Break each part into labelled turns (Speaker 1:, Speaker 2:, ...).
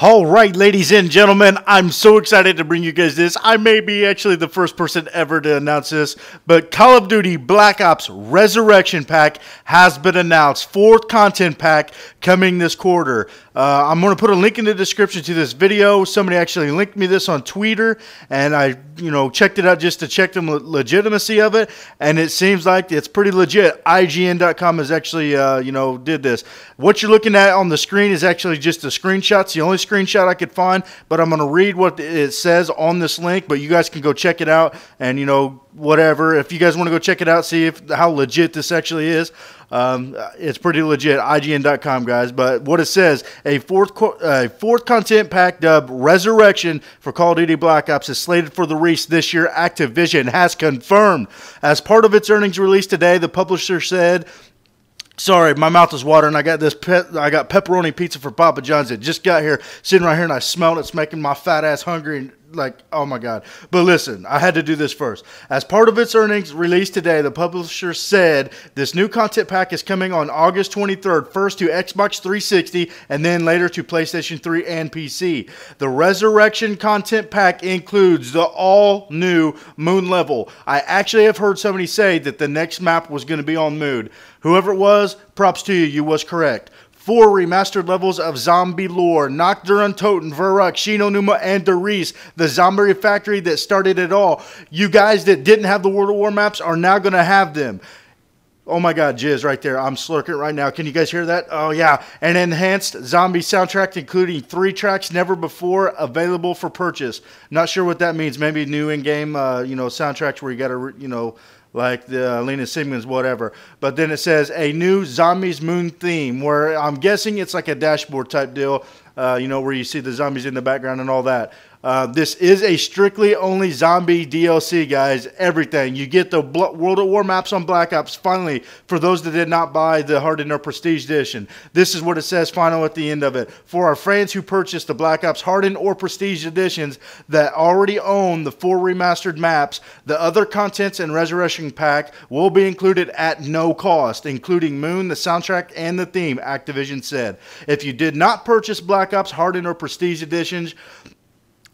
Speaker 1: All right, ladies and gentlemen, I'm so excited to bring you guys this. I may be actually the first person ever to announce this, but Call of Duty Black Ops Resurrection Pack has been announced. Fourth content pack coming this quarter. Uh, I'm going to put a link in the description to this video. Somebody actually linked me this on Twitter, and I, you know, checked it out just to check the legitimacy of it, and it seems like it's pretty legit. IGN.com has actually, uh, you know, did this. What you're looking at on the screen is actually just a screenshot. It's the only screenshot I could find, but I'm going to read what it says on this link. But you guys can go check it out, and you know, whatever. If you guys want to go check it out, see if how legit this actually is. Um, it's pretty legit. IGN.com, guys. But what it says: a fourth co- fourth content pack dubbed Resurrection for Call of Duty Black Ops is slated for the release this year. Activision has confirmed. As part of its earnings release today, the publisher said Sorry, my mouth is watering. I got this. I got pepperoni pizza for Papa John's. It just got here, sitting right here, and I smell it. It's making my fat ass hungry. And like, oh my god! But listen, I had to do this first. As part of its earnings released today, the publisher said this new content pack is coming on August 23rd, first to Xbox 360, and then later to PlayStation 3 and PC. The Resurrection content pack includes the all new Moon level. I actually have heard somebody say that the next map was going to be on Moon. Whoever it was, props to you. You was correct. Four remastered levels of zombie lore. Nacht der Untoten, Verrückt, Shi No Numa, and Der Riese, the zombie factory that started it all. You guys that didn't have the World of War maps are now going to have them. Oh my God, Jizz right there. I'm slurking right now. Can you guys hear that? Oh yeah. An enhanced zombie soundtrack including three tracks never before available for purchase. Not sure what that means. Maybe new in-game, uh, you know, soundtracks where you got to, you know, like the uh, Lena Simmons, whatever. But then it says a new Zombies Moon theme, where I'm guessing it's like a dashboard type deal, uh, you know, where you see the zombies in the background and all that. Uh, this is a strictly only zombie DLC, guys. Everything. You get the World at War maps on Black Ops, finally, for those that did not buy the Hardened or Prestige Edition. This is what it says final at the end of it. For our friends who purchased the Black Ops Hardened or Prestige Editions that already own the four remastered maps, the other contents and Resurrection Pack will be included at no cost, including Moon, the soundtrack, and the theme, Activision said. If you did not purchase Black Ops Hardened or Prestige Editions,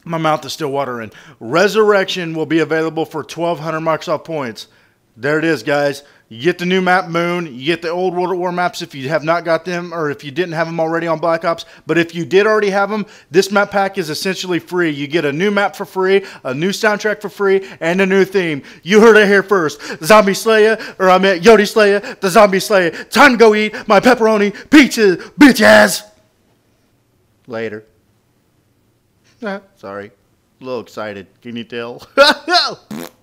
Speaker 1: my mouth is still watering. Resurrection will be available for 1,200 Microsoft points. There it is, guys. You get the new map Moon. You get the old World at War maps if you have not got them or if you didn't have them already on Black Ops. But if you did already have them, this map pack is essentially free. You get a new map for free, a new soundtrack for free, and a new theme. You heard it here first. Zombie Slayer, or I meant Yodi Slayer, the Zombie Slayer. Time to go eat my pepperoni pizza, bitches. Later. Sorry. A little excited. Can you tell?